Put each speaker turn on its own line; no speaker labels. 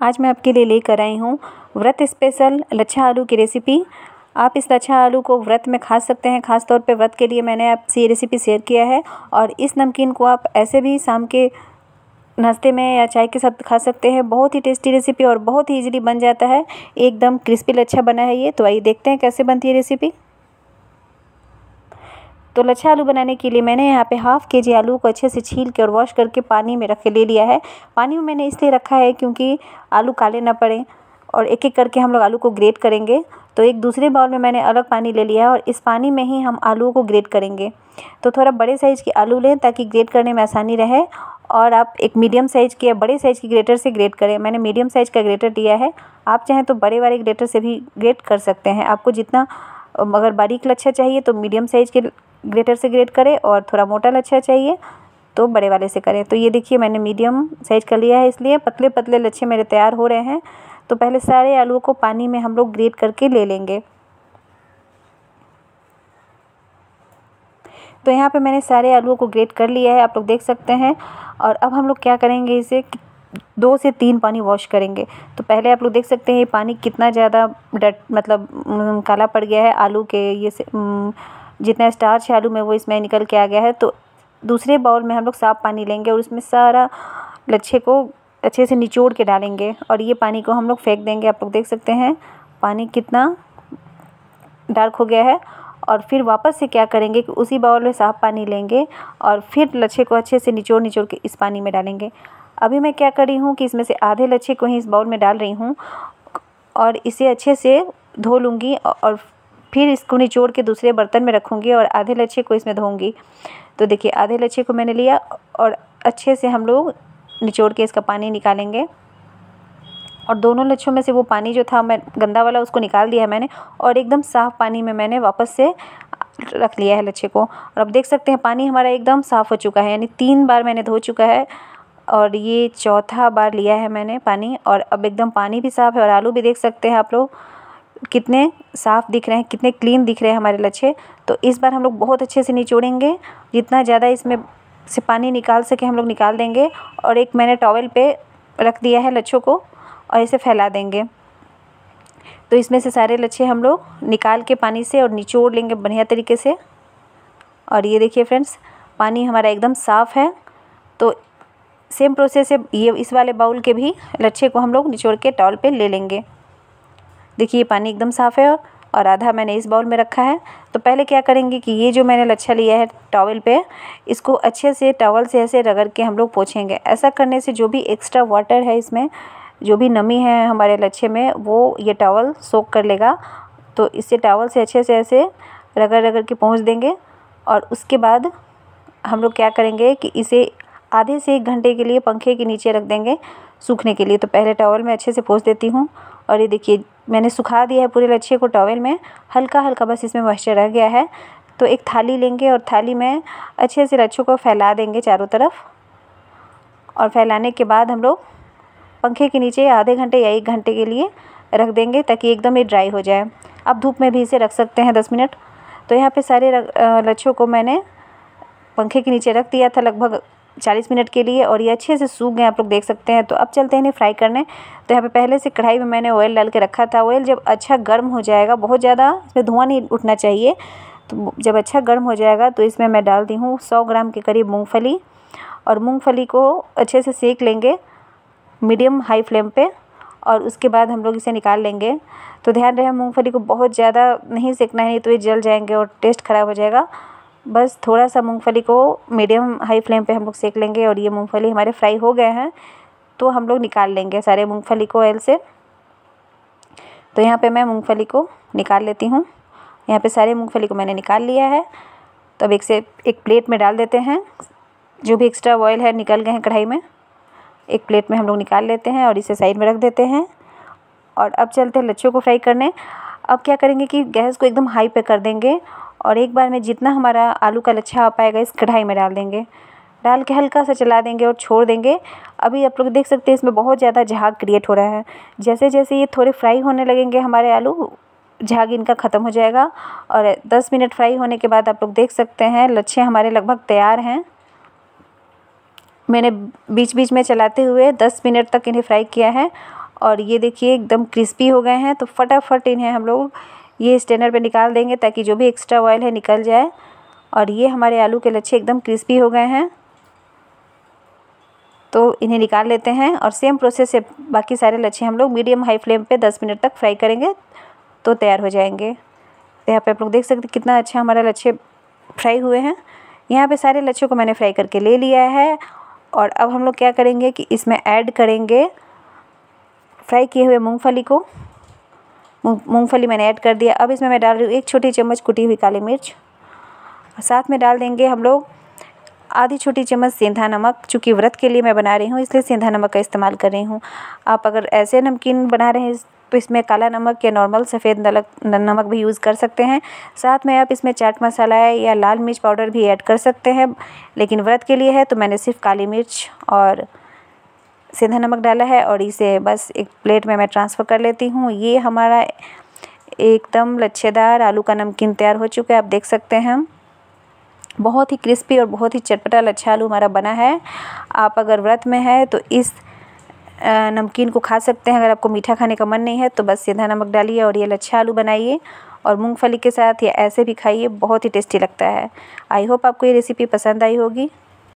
आज मैं आपके लिए लेकर आई हूँ व्रत स्पेशल लच्छा आलू की रेसिपी आप इस लच्छा आलू को व्रत में खा सकते हैं ख़ास तौर पे व्रत के लिए मैंने आपसे ये रेसिपी शेयर किया है और इस नमकीन को आप ऐसे भी शाम के नाश्ते में या चाय के साथ खा सकते हैं। बहुत ही टेस्टी रेसिपी और बहुत ही ईजिली बन जाता है। एकदम क्रिस्पी लच्छा बना है ये तो आइए देखते हैं कैसे बनती है रेसिपी तो लच्छा आलू बनाने के लिए मैंने यहाँ पे हाफ़ के जी आलू को अच्छे से छील के और वॉश करके पानी में रख ले लिया है। पानी में मैंने इसलिए रखा है क्योंकि आलू काले ना पड़े और एक एक करके हम लोग आलू को ग्रेट करेंगे। तो एक दूसरे बाउल में मैंने अलग पानी ले लिया है और इस पानी में ही हम आलू को ग्रेट करेंगे। तो थोड़ा बड़े साइज़ के आलू लें ताकि ग्रेट करने में आसानी रहे और आप एक मीडियम साइज़ के या बड़े साइज़ की ग्रेटर से ग्रेट करें। मैंने मीडियम साइज़ का ग्रेटर दिया है। आप चाहें तो बड़े वाले ग्रेटर से भी ग्रेट कर सकते हैं। आपको जितना, अगर बारीक लच्छा चाहिए तो मीडियम साइज़ के ग्रेटर से ग्रेट करें और थोड़ा मोटा लच्छा चाहिए तो बड़े वाले से करें। तो ये देखिए मैंने मीडियम साइज़ का लिया है इसलिए पतले पतले लच्छे मेरे तैयार हो रहे हैं। तो पहले सारे आलूओं को पानी में हम लोग ग्रेट करके ले लेंगे। तो यहाँ पे मैंने सारे आलूओं को ग्रेट कर लिया है, आप लोग देख सकते हैं। और अब हम लोग क्या करेंगे इसे दो से तीन पानी वॉश करेंगे। तो पहले आप लोग देख सकते हैं ये पानी कितना ज़्यादा डट मतलब काला पड़ गया है आलू के ये से जितना स्टार्च है आलू में वो इसमें निकल के आ गया है तो दूसरे बाउल में हम लोग साफ़ पानी लेंगे और उसमें सारा लच्छे को अच्छे से निचोड़ के डालेंगे और ये पानी को हम लोग फेंक देंगे। आप लोग देख सकते हैं, पानी कितना डार्क हो गया है और फिर वापस से क्या करेंगे कि उसी बाउल में साफ़ पानी लेंगे और फिर लच्छे को अच्छे से निचोड़ निचोड़ के इस पानी में डालेंगे। अभी मैं क्या कर रही हूँ कि इसमें से आधे लच्छे को ही इस बाउल में डाल रही हूँ और इसे अच्छे से धो लूँगी और फिर इसको निचोड़ के दूसरे बर्तन में रखूँगी और आधे लच्छे को इसमें धोऊँगी। तो देखिए, आधे लच्छे को मैंने लिया और अच्छे से हम लोग निचोड़ के इसका पानी निकालेंगे। और दोनों लच्छों में से वो पानी जो था, मैं गंदा वाला उसको निकाल दिया है मैंने और एकदम साफ़ पानी में मैंने वापस से रख लिया है लच्छे को। और अब देख सकते हैं, पानी हमारा एकदम साफ़ हो चुका है, यानी तीन बार मैंने धो चुका है और ये चौथा बार लिया है मैंने पानी और अब एकदम पानी भी साफ़ है और आलू भी देख सकते हैं आप लोग। कितने साफ़ दिख रहे हैं, कितने क्लीन दिख रहे हैं हमारे लच्छे। तो इस बार हम लोग बहुत अच्छे से निचोड़ेंगे जितना ज़्यादा इसमें से पानी निकाल सके हम लोग निकाल देंगे। और एक मैंने टॉवल पे रख दिया है लच्छों को और इसे फैला देंगे। तो इसमें से सारे लच्छे हम लोग निकाल के पानी से और निचोड़ लेंगे बढ़िया तरीके से। और ये देखिए फ्रेंड्स पानी हमारा एकदम साफ़ है। तो सेम प्रोसेस है, ये इस वाले बाउल के भी लच्छे को हम लोग निचोड़ के टॉल पे ले लेंगे। देखिए पानी एकदम साफ़ है और आधा मैंने इस बाउल में रखा है। तो पहले क्या करेंगे कि ये जो मैंने लच्छा लिया है टॉवल पे, इसको अच्छे से टॉवल से ऐसे रगड़ के हम लोग पोछेंगे। ऐसा करने से जो भी एक्स्ट्रा वाटर है इसमें, जो भी नमी है हमारे लच्छे में, वो ये टॉवल सोख कर लेगा। तो इससे टॉवल से अच्छे से ऐसे रगड़ रगड़ के पहुँच देंगे और उसके बाद हम लोग क्या करेंगे कि इसे आधे से एक घंटे के लिए पंखे के नीचे रख देंगे, सूखने के लिए। तो पहले टॉवल में अच्छे से पोंछ देती हूँ और ये देखिए, मैंने सुखा दिया है पूरे लच्छे को टॉवल में। हल्का हल्का बस इसमें मॉइस्चर रह गया है। तो एक थाली लेंगे और थाली में अच्छे से लच्छों को फैला देंगे चारों तरफ़। और फैलाने के बाद हम लोग पंखे के नीचे आधे घंटे या एक घंटे के लिए रख देंगे ताकि एकदम ही ड्राई हो जाए। आप धूप में भी इसे रख सकते हैं दस मिनट। तो यहाँ पे सारे लच्छों को मैंने पंखे के नीचे रख दिया था लगभग चालीस मिनट के लिए और ये अच्छे से सूख गए, आप लोग देख सकते हैं। तो अब चलते हैं इन्हें फ्राई करने। तो यहाँ पे पहले से कढ़ाई में मैंने ऑयल डाल के रखा था। ऑयल जब अच्छा गर्म हो जाएगा, बहुत ज़्यादा इसमें धुआँ नहीं उठना चाहिए। तो जब अच्छा गर्म हो जाएगा तो इसमें मैं डाल दी हूँ सौ ग्राम के करीब मूँगफली। और मूँगफली को अच्छे से सेक लेंगे मीडियम हाई फ्लेम पर और उसके बाद हम लोग इसे निकाल लेंगे। तो ध्यान रहे, मूँगफली को बहुत ज़्यादा नहीं सेकना है, नहीं तो ये जल जाएँगे और टेस्ट ख़राब हो जाएगा। बस थोड़ा सा मूंगफली को मीडियम हाई फ्लेम पे हम लोग सेक लेंगे और ये मूंगफली हमारे फ्राई हो गए हैं तो हम लोग निकाल लेंगे सारे मूंगफली को ऑयल से। तो यहाँ पे मैं मूंगफली को निकाल लेती हूँ। यहाँ पे सारे मूंगफली को मैंने निकाल लिया है। तो अब एक से एक प्लेट में डाल देते हैं। जो भी एक्स्ट्रा ऑयल है, निकल गए हैं कढ़ाई में। एक प्लेट में हम लोग निकाल लेते हैं और इसे साइड में रख देते हैं। और अब चलते हैं लच्छों को फ्राई करने। अब क्या करेंगे कि गैस को एकदम हाई पे कर देंगे और एक बार में जितना हमारा आलू का लच्छा आ पाएगा, इस कढ़ाई में डाल देंगे। डाल के हल्का सा चला देंगे और छोड़ देंगे। अभी आप लोग देख सकते हैं, इसमें बहुत ज़्यादा झाग क्रिएट हो रहा है। जैसे जैसे ये थोड़े फ्राई होने लगेंगे हमारे आलू, झाग इनका ख़त्म हो जाएगा। और 10 मिनट फ्राई होने के बाद आप लोग देख सकते हैं, लच्छे हमारे लगभग तैयार हैं। मैंने बीच बीच में चलाते हुए 10 मिनट तक इन्हें फ्राई किया है। और ये देखिए, एकदम क्रिस्पी हो गए हैं। तो फटाफट इन्हें हम लोग ये स्टेनर पे निकाल देंगे ताकि जो भी एक्स्ट्रा ऑयल है निकल जाए। और ये हमारे आलू के लच्छे एकदम क्रिस्पी हो गए हैं। तो इन्हें निकाल लेते हैं और सेम प्रोसेस से बाकी सारे लच्छे हम लोग मीडियम हाई फ्लेम पे 10 मिनट तक फ्राई करेंगे तो तैयार हो जाएँगे। यहाँ पे आप लोग देख सकते कितना अच्छा हमारा लच्छे फ्राई हुए हैं। यहाँ पे सारे लच्छों को मैंने फ्राई करके ले लिया है। और अब हम लोग क्या करेंगे कि इसमें ऐड करेंगे फ्राई किए हुए मूँगफली को। मूँगफली मैंने ऐड कर दिया। अब इसमें मैं डाल रही हूँ एक छोटी चम्मच कुटी हुई काली मिर्च। साथ में डाल देंगे हम लोग आधी छोटी चम्मच सेंधा नमक, चूँकि व्रत के लिए मैं बना रही हूँ, इसलिए सेंधा नमक का इस्तेमाल कर रही हूँ। आप अगर ऐसे नमकीन बना रहे हैं तो इसमें काला नमक या नॉर्मल सफ़ेद नमक नमक भी यूज़ कर सकते हैं। साथ में आप इसमें चाट मसाला या लाल मिर्च पाउडर भी ऐड कर सकते हैं, लेकिन व्रत के लिए है तो मैंने सिर्फ़ काली मिर्च और सेंधा नमक डाला है और इसे बस एक प्लेट में मैं ट्रांसफ़र कर लेती हूँ। ये हमारा एकदम लच्छेदार आलू का नमकीन तैयार हो चुका है, आप देख सकते हैं। बहुत ही क्रिस्पी और बहुत ही चटपटा लच्छा आलू हमारा बना है। आप अगर व्रत में है तो इस नमकीन को खा सकते हैं। अगर आपको मीठा खाने का मन नहीं है तो बस सीधा नमक डालिए और ये लच्छा आलू बनाइए और मूंगफली के साथ या ऐसे भी खाइए, बहुत ही टेस्टी लगता है। आई होप आपको ये रेसिपी पसंद आई होगी।